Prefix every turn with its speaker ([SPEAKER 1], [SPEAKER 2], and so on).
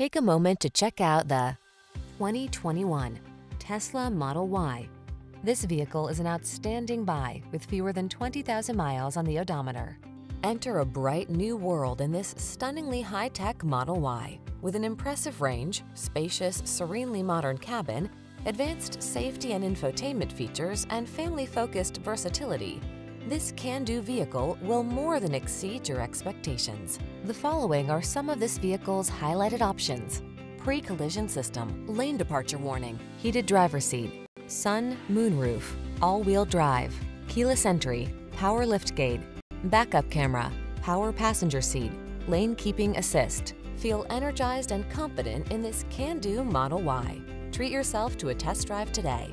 [SPEAKER 1] Take a moment to check out the 2021 Tesla Model Y. This vehicle is an outstanding buy with fewer than 20,000 miles on the odometer. Enter a bright new world in this stunningly high-tech Model Y. With an impressive range, spacious, serenely modern cabin, advanced safety and infotainment features, and family-focused versatility, this can-do vehicle will more than exceed your expectations. The following are some of this vehicle's highlighted options. Pre-collision system, lane departure warning, heated driver seat, sun, moonroof, all-wheel drive, keyless entry, power liftgate, backup camera, power passenger seat, lane keeping assist. Feel energized and confident in this can-do Model Y. Treat yourself to a test drive today.